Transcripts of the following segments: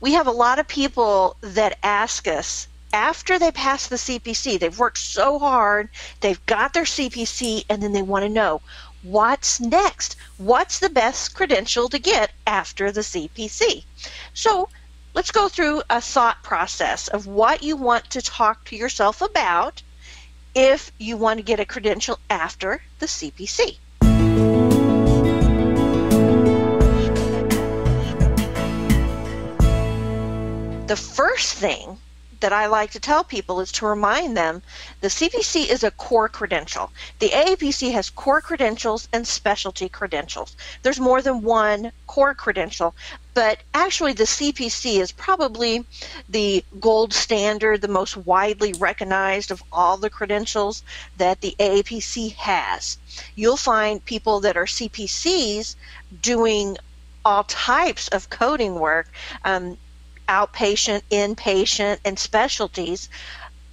We have a lot of people that ask us after they pass the CPC, they've worked so hard, they've got their CPC, and then they want to know what's next? What's the best credential to get after the CPC? So let's go through a thought process of what you want to talk to yourself about if you want to get a credential after the CPC. The first thing that I like to tell people is to remind them the CPC is a core credential. The AAPC has core credentials and specialty credentials. There's more than one core credential, but actually the CPC is probably the gold standard, the most widely recognized of all the credentials that the AAPC has. You'll find people that are CPCs doing all types of coding work. Um, outpatient, inpatient, and specialties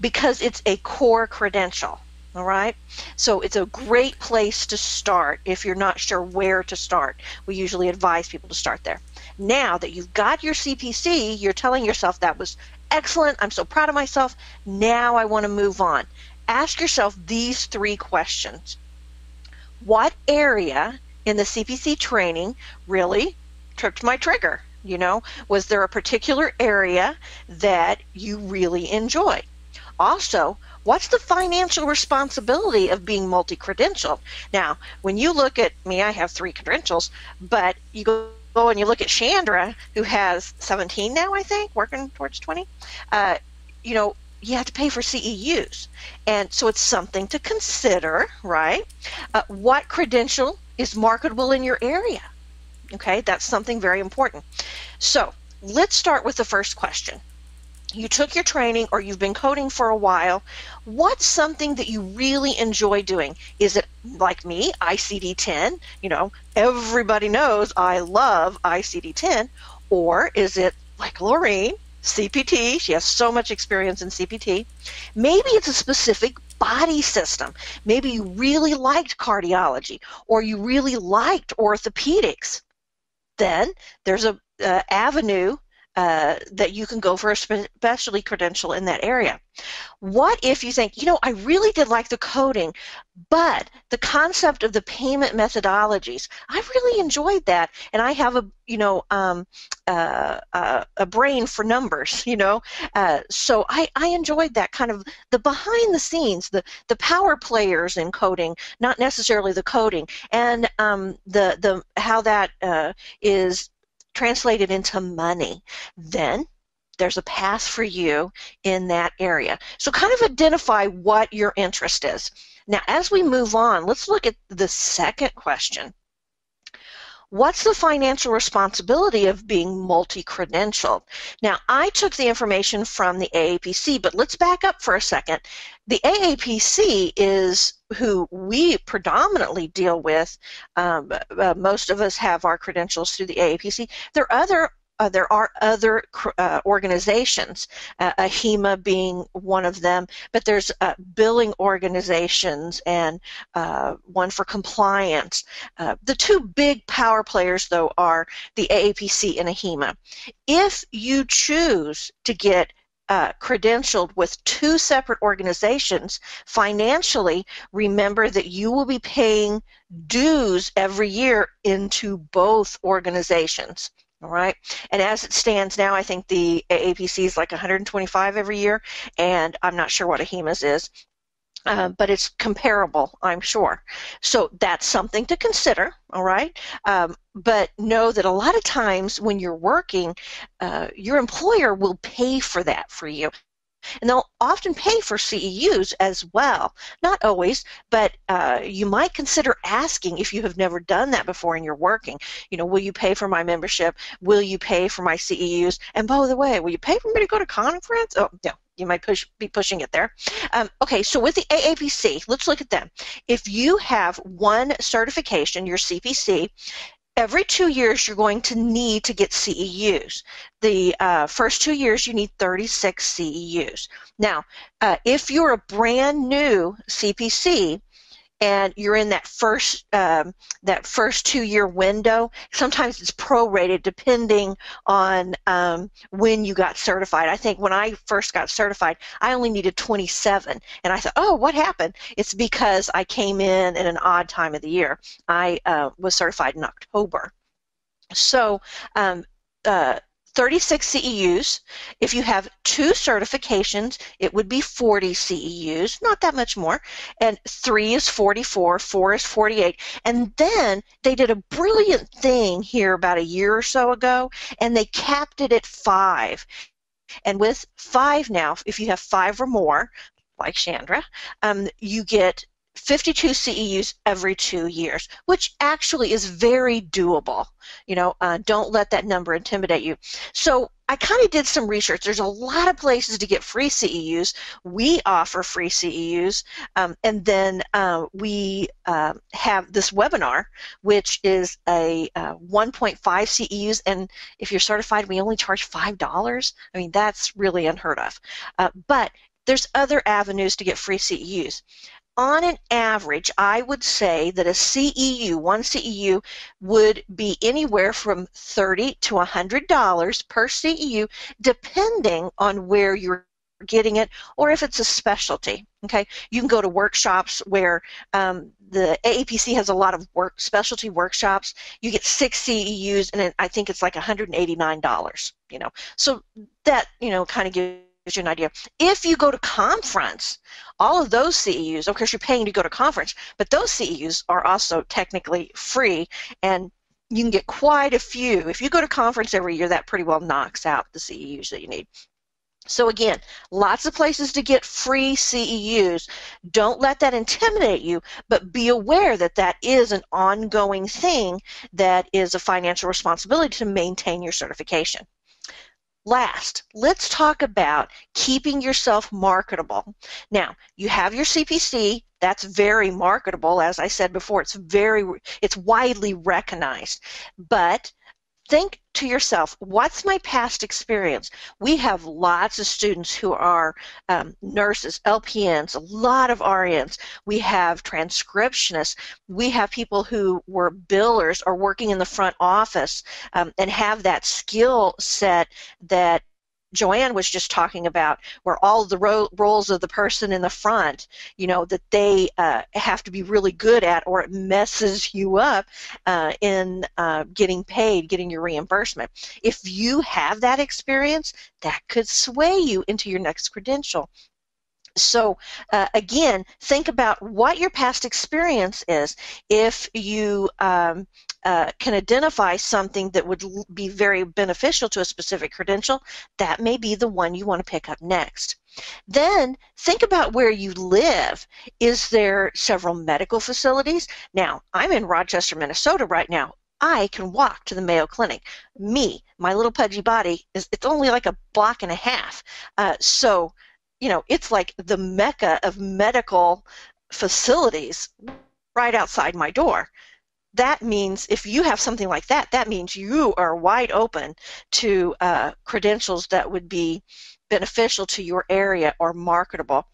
because it's a core credential. All right, so it's a great place to start if you're not sure where to start. We usually advise people to start there. Now that you've got your CPC, you're telling yourself that was excellent, I'm so proud of myself, now I want to move on. Ask yourself these three questions What area in the CPC training really tripped my trigger? You know, was there a particular area that you really enjoy? Also, what's the financial responsibility of being multi credentialed? Now, when you look at me, I have three credentials, but you go and you look at Chandra, who has 17 now, I think, working towards 20. Uh, you know, you have to pay for CEUs. And so it's something to consider, right? Uh, what credential is marketable in your area? Okay, that's something very important. So let's start with the first question. You took your training or you've been coding for a while. What's something that you really enjoy doing? Is it like me, ICD 10? You know, everybody knows I love ICD 10. Or is it like Laureen, CPT? She has so much experience in CPT. Maybe it's a specific body system. Maybe you really liked cardiology or you really liked orthopedics then there's a uh, avenue uh, that you can go for a specialty credential in that area. What if you think, you know, I really did like the coding, but the concept of the payment methodologies, I really enjoyed that, and I have a, you know, um, uh, uh, a brain for numbers, you know, uh, so I, I enjoyed that kind of the behind the scenes, the the power players in coding, not necessarily the coding, and um, the the how that uh, is translated into money, then there's a path for you in that area. So kind of identify what your interest is. Now, as we move on, let's look at the second question. What's the financial responsibility of being multi-credentialed? Now, I took the information from the AAPC, but let's back up for a second. The AAPC is who we predominantly deal with. Um, uh, most of us have our credentials through the AAPC. There are other uh, there are other uh, organizations, uh, AHIMA being one of them, but there's uh, billing organizations and uh, one for compliance. Uh, the two big power players, though, are the AAPC and AHIMA. If you choose to get uh, credentialed with two separate organizations, financially, remember that you will be paying dues every year into both organizations. All right. And as it stands now, I think the AAPC is like 125 every year, and I'm not sure what a AHIMA's is. Uh, but it's comparable, I'm sure. So that's something to consider, all right? Um, but know that a lot of times when you're working, uh, your employer will pay for that for you. And they'll often pay for CEUs as well. Not always, but uh, you might consider asking if you have never done that before and you're working. You know, will you pay for my membership? Will you pay for my CEUs? And by the way, will you pay for me to go to conference? Oh, no, you might push, be pushing it there. Um, okay, so with the AAPC, let's look at them. If you have one certification, your CPC, every two years you're going to need to get CEUs. The uh, first two years you need 36 CEUs. Now, uh, if you're a brand new CPC, and you're in that first um, that first two year window. Sometimes it's prorated depending on um, when you got certified. I think when I first got certified, I only needed 27, and I thought, oh, what happened? It's because I came in at an odd time of the year. I uh, was certified in October. So um, uh, 36 CEUs. If you have two certifications, it would be 40 CEUs, not that much more. And three is 44, four is 48. And then they did a brilliant thing here about a year or so ago, and they capped it at five. And with five now, if you have five or more, like Chandra, um, you get 52 CEUs every two years, which actually is very doable. You know, uh, don't let that number intimidate you. So I kind of did some research. There's a lot of places to get free CEUs. We offer free CEUs, um, and then uh, we uh, have this webinar, which is a uh, 1.5 CEUs. And if you're certified, we only charge five dollars. I mean, that's really unheard of. Uh, but there's other avenues to get free CEUs on an average, I would say that a CEU, one CEU, would be anywhere from 30 to $100 per CEU, depending on where you're getting it or if it's a specialty. Okay, you can go to workshops where um, the AAPC has a lot of work specialty workshops. You get six CEUs, and I think it's like $189. You know, so that you know kind of gives gives you an idea. If you go to conference, all of those CEUs, of course you're paying to go to conference, but those CEUs are also technically free and you can get quite a few. If you go to conference every year, that pretty well knocks out the CEUs that you need. So again, lots of places to get free CEUs. Don't let that intimidate you, but be aware that that is an ongoing thing that is a financial responsibility to maintain your certification. Last, let's talk about keeping yourself marketable. Now, you have your CPC, that's very marketable. As I said before, it's very, it's widely recognized. But think to yourself, what's my past experience? We have lots of students who are um, nurses, LPNs, a lot of RNs. We have transcriptionists. We have people who were billers or working in the front office um, and have that skill set that Joanne was just talking about, where all the ro- roles of the person in the front, you know, that they uh, have to be really good at, or it messes you up uh, in uh, getting paid, getting your reimbursement. If you have that experience, that could sway you into your next credential. So uh, again, think about what your past experience is. If you um, uh, can identify something that would be very beneficial to a specific credential, that may be the one you want to pick up next. Then think about where you live. Is there several medical facilities? Now, I'm in Rochester, Minnesota right now. I can walk to the Mayo Clinic. Me, my little pudgy body, is it's only like a block and a half. Uh, so you know, it's like the mecca of medical facilities right outside my door. That means if you have something like that, that means you are wide open to uh, credentials that would be beneficial to your area or marketable.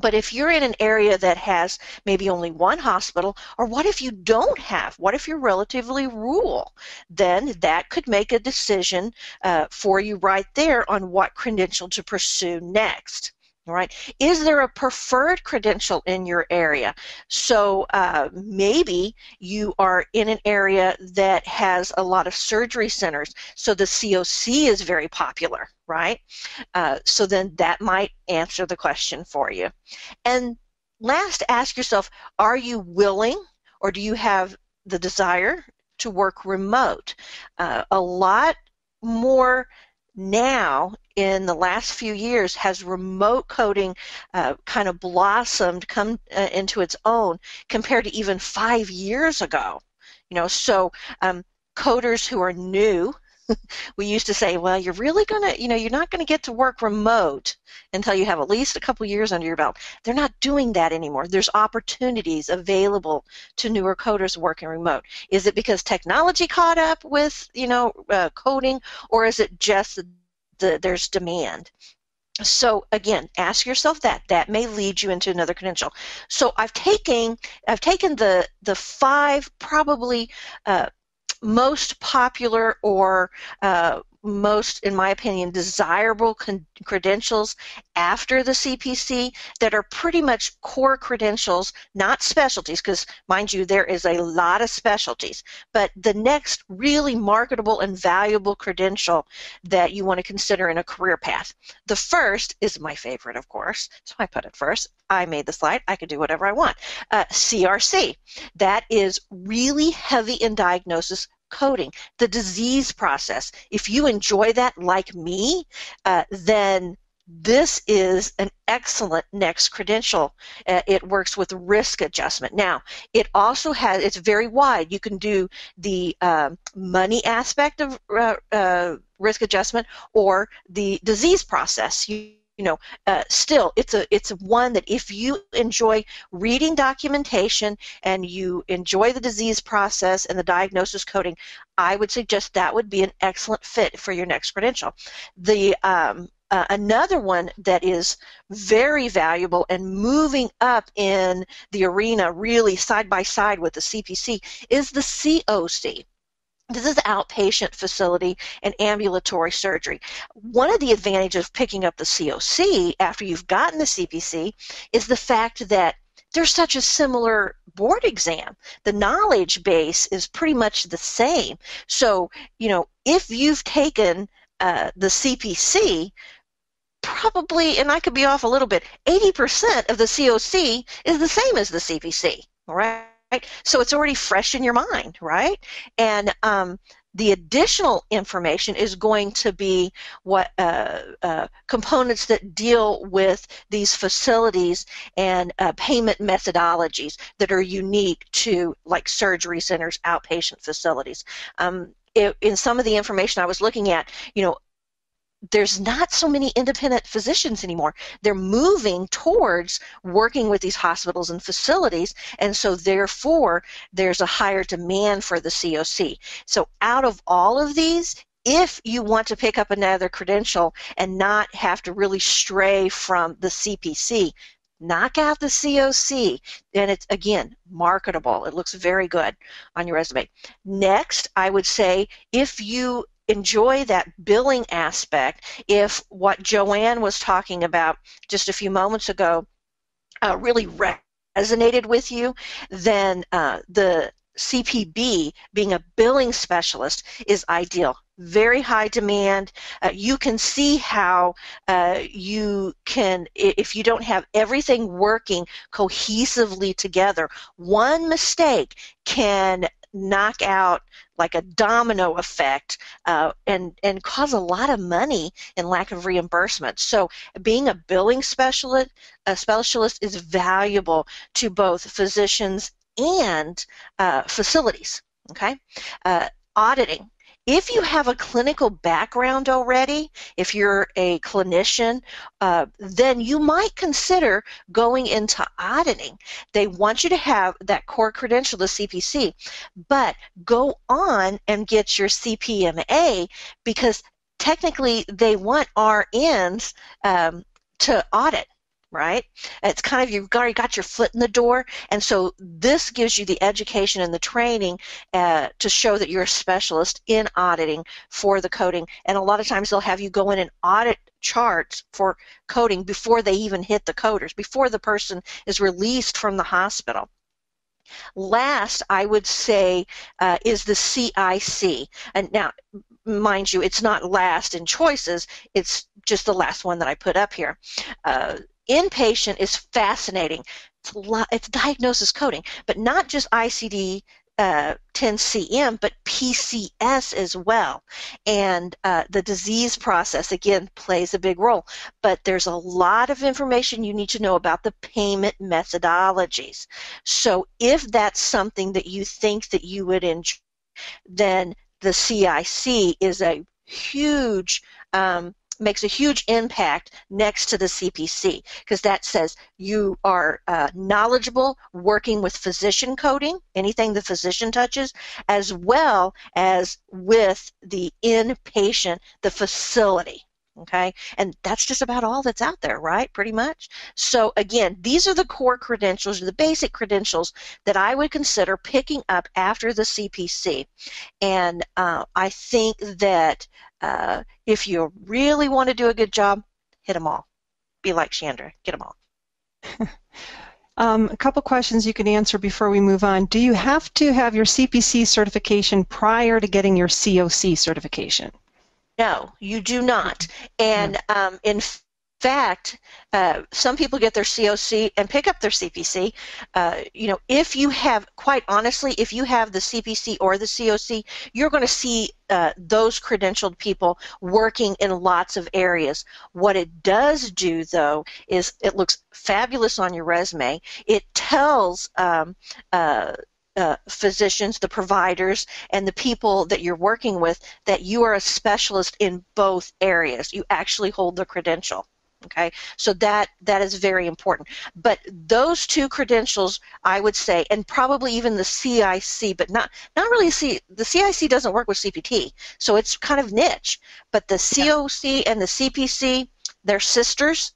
But if you're in an area that has maybe only one hospital, or what if you don't have? What if you're relatively rural? Then that could make a decision uh, for you right there on what credential to pursue next. Right. Is there a preferred credential in your area? So uh, maybe you are in an area that has a lot of surgery centers, so the COC is very popular, right? Uh, so then that might answer the question for you. And last, ask yourself, are you willing or do you have the desire to work remote? Uh, a lot more now in the last few years has remote coding uh, kind of blossomed come uh, into its own compared to even five years ago you know so um, coders who are new we used to say well you're really going to you know you're not going to get to work remote until you have at least a couple years under your belt. They're not doing that anymore. There's opportunities available to newer coders working remote. Is it because technology caught up with you know uh, coding or is it just the, there's demand? So again ask yourself that. That may lead you into another credential. So i've taken i've taken the the five probably uh, most popular or uh, most, in my opinion, desirable credentials after the CPC that are pretty much core credentials, not specialties, because mind you, there is a lot of specialties. But the next really marketable and valuable credential that you want to consider in a career path. The first is my favorite, of course, so I put it first. I made the slide. I can do whatever I want. Uh, CRC. That is really heavy in diagnosis coding, the disease process. If you enjoy that like me, uh, then this is an excellent next credential. Uh, it works with risk adjustment. Now, it also has, it's very wide. You can do the uh, money aspect of uh, uh risk adjustment or the disease process. You you know, uh, still, it's a it's one that if you enjoy reading documentation and you enjoy the disease process and the diagnosis coding, I would suggest that would be an excellent fit for your next credential. The um, uh, another one that is very valuable and moving up in the arena really side by side with the CPC is the COC. This is outpatient facility and ambulatory surgery. One of the advantages of picking up the COC after you've gotten the CPC is the fact that there's such a similar board exam. The knowledge base is pretty much the same. So, you know, if you've taken uh, the CPC, probably, and I could be off a little bit, 80% of the COC is the same as the CPC, all right? Right? So it's already fresh in your mind, right? And um, the additional information is going to be what uh, uh, components that deal with these facilities and uh, payment methodologies that are unique to like surgery centers, outpatient facilities. Um, it, in some of the information I was looking at, you know, there's not so many independent physicians anymore. They're moving towards working with these hospitals and facilities, and so therefore there's a higher demand for the COC. So out of all of these, if you want to pick up another credential and not have to really stray from the CPC, knock out the COC, and it's again marketable. It looks very good on your resume. Next, I would say if you enjoy that billing aspect if what Joanne was talking about just a few moments ago uh, really resonated with you, then uh, the CPB, being a billing specialist, is ideal. Very high demand. Uh, you can see how uh, you can, if you don't have everything working cohesively together, one mistake can knock out like a domino effect uh, and and cause a lot of money in lack of reimbursement. So being a billing specialist a specialist is valuable to both physicians and uh, facilities. Okay, uh, auditing if you have a clinical background already, if you're a clinician, uh, then you might consider going into auditing. They want you to have that core credential, the CPC, but go on and get your CPMA because technically they want RNs um, to audit right? It's kind of you've already got your foot in the door, and so this gives you the education and the training uh, to show that you're a specialist in auditing for the coding. And a lot of times they'll have you go in and audit charts for coding before they even hit the coders, before the person is released from the hospital. Last, I would say, uh, is the CIC. And now, mind you, it's not last in choices, it's just the last one that I put up here. Uh, inpatient is fascinating. It's, lot, it's diagnosis coding, but not just ICD uh, 10CM, but PCS as well. And uh, the disease process, again, plays a big role. But there's a lot of information you need to know about the payment methodologies. So if that's something that you think that you would enjoy, then the CIC is a huge um, makes a huge impact next to the CPC because that says you are uh, knowledgeable working with physician coding, anything the physician touches, as well as with the inpatient, the facility. okay? And that's just about all that's out there, right? Pretty much. So again, these are the core credentials, the basic credentials that I would consider picking up after the CPC. And uh, I think that uh, if you really want to do a good job, hit them all. Be like Chandra, get them all. Um, a couple questions you can answer before we move on. Do you have to have your CPC certification prior to getting your COC certification? No, you do not. And um, in fact, uh, some people get their COC and pick up their CPC. Uh, you know, if you have, quite honestly, if you have the CPC or the COC, you're going to see uh, those credentialed people working in lots of areas. What it does do, though, is it looks fabulous on your resume. It tells um, uh, uh, physicians, the providers, and the people that you're working with that you are a specialist in both areas. You actually hold the credential. Okay, so that that is very important. But those two credentials, I would say, and probably even the CIC, but not not really. C, the CIC doesn't work with CPT, so it's kind of niche. But the COC and the CPC, they're sisters,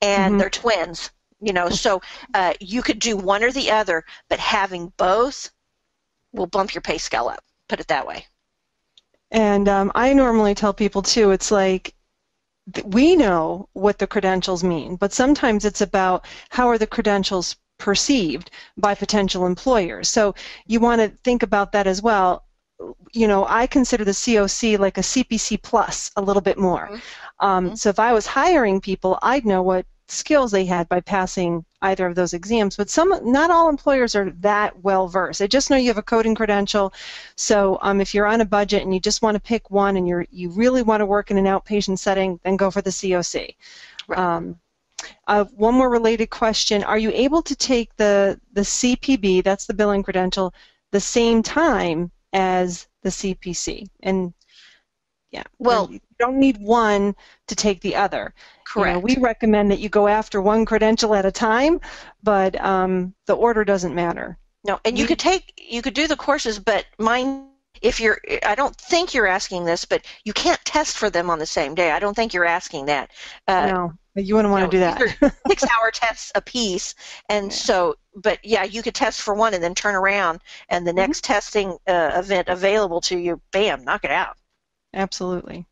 and mm-hmm. they're twins you know so uh, you could do one or the other but having both will bump your pay scale up put it that way and um, i normally tell people too it's like we know what the credentials mean but sometimes it's about how are the credentials perceived by potential employers so you want to think about that as well you know, I consider the COC like a CPC plus a little bit more. Mm-hmm. Um, mm-hmm. So if I was hiring people, I'd know what skills they had by passing either of those exams. But some, not all employers are that well versed. They just know you have a coding credential. So um, if you're on a budget and you just want to pick one, and you you really want to work in an outpatient setting, then go for the COC. Right. Um, uh, one more related question: Are you able to take the the CPB, that's the billing credential, the same time as the CPC? And yeah, well, you don't need one to take the other. Correct. You know, we recommend that you go after one credential at a time, but um, the order doesn't matter. No, and you could take, you could do the courses, but mine if you're i don't think you're asking this but you can't test for them on the same day i don't think you're asking that uh, no you wouldn't want to do that six hour tests a piece and yeah. so but yeah you could test for one and then turn around and the mm-hmm. next mm-hmm. testing uh, event available to you bam knock it out absolutely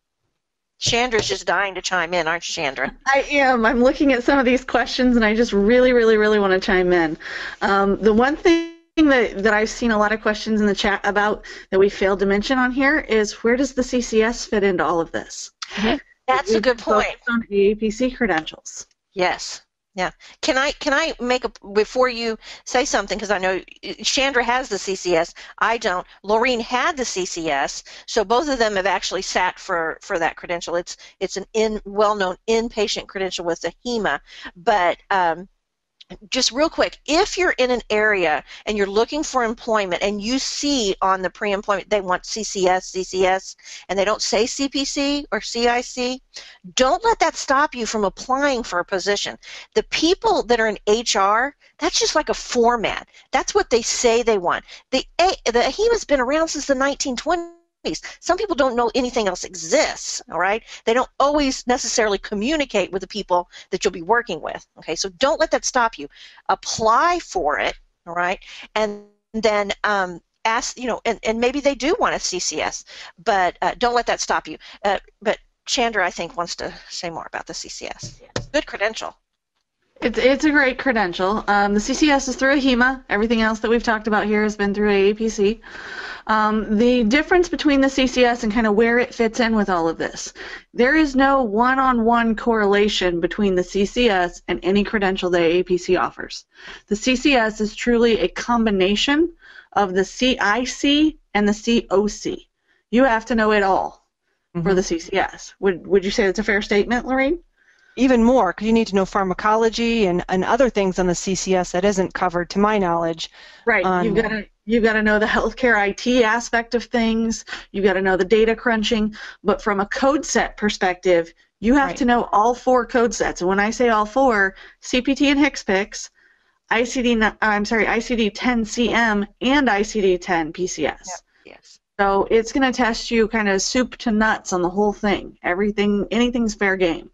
Chandra's just dying to chime in, aren't you, Chandra? I am. I'm looking at some of these questions, and I just really, really, really want to chime in. Um, the one thing that, that I've seen a lot of questions in the chat about that we failed to mention on here is where does the CCS fit into all of this? Mm-hmm. That's a good point. On AAPC credentials. Yes. Yeah. Can I can I make a before you say something because I know Chandra has the CCS. I don't. Laureen had the CCS, so both of them have actually sat for for that credential. It's it's an in well-known inpatient credential with the AHIMA, but um, just real quick, if you're in an area and you're looking for employment and you see on the pre-employment they want CCS, CCS, and they don't say CPC or CIC, don't let that stop you from applying for a position. The people that are in HR, that's just like a format. That's what they say they want. The, the AHIMA's been around since the 1920s some people don't know anything else exists, all right? They don't always necessarily communicate with the people that you'll be working with, okay? So don't let that stop you. Apply for it, all right? And then um, ask, you know, and, and maybe they do want a CCS, but uh, don't let that stop you. Uh, but Chandra, I think, wants to say more about the CCS. Good credential. It's, it's a great credential. Um, the CCS is through AHIMA. Everything else that we've talked about here has been through AAPC. Um, the difference between the CCS and kind of where it fits in with all of this, there is no one-on-one correlation between the CCS and any credential that AAPC offers. The CCS is truly a combination of the CIC and the COC. You have to know it all mm-hmm. for the CCS. Would, would you say that's a fair statement, Lorraine? Even more because you need to know pharmacology and, and other things on the CCS that isn't covered to my knowledge. Right. Um, you've got to you've got to know the healthcare IT aspect of things. You've got to know the data crunching. But from a code set perspective, you have right. to know all four code sets. And when I say all four, CPT and HCPCS, ICD I'm sorry, ICD 10 CM and ICD 10 PCS. Yep. Yes. So it's going to test you kind of soup to nuts on the whole thing. Everything, anything's fair game.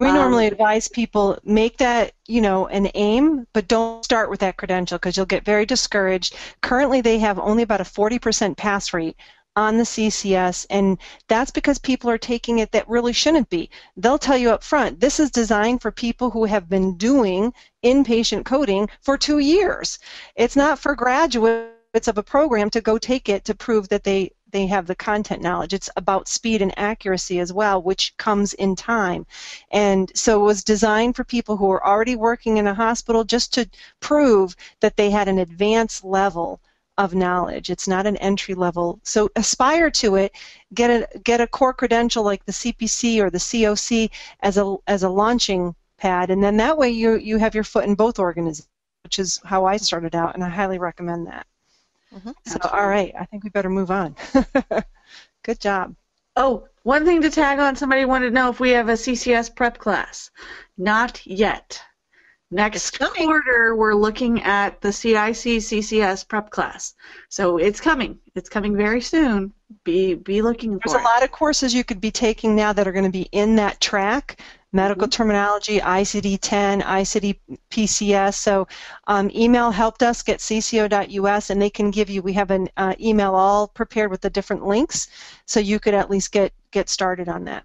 We Um, normally advise people make that, you know, an aim, but don't start with that credential because you'll get very discouraged. Currently, they have only about a 40% pass rate on the CCS, and that's because people are taking it that really shouldn't be. They'll tell you up front, this is designed for people who have been doing inpatient coding for two years. It's not for graduates of a program to go take it to prove that they they have the content knowledge. It's about speed and accuracy as well, which comes in time. And so it was designed for people who are already working in a hospital just to prove that they had an advanced level of knowledge. It's not an entry level. So aspire to it. Get a get a core credential like the CPC or the COC as a as a launching pad, and then that way you you have your foot in both organizations, which is how I started out, and I highly recommend that. Mhm. So all right, I think we better move on. Good job. Oh, one thing to tag on. Somebody wanted to know if we have a CCS prep class. Not yet. Next quarter, we're looking at the CIC CCS prep class. So it's coming. It's coming very soon. Be be looking There's for a it. lot of courses you could be taking now that are going to be in that track. Medical terminology, ICD-10, ICD-PCS. So um, email helpdesk at cco.us and they can give you, we have an uh, email all prepared with the different links so you could at least get, get started on that.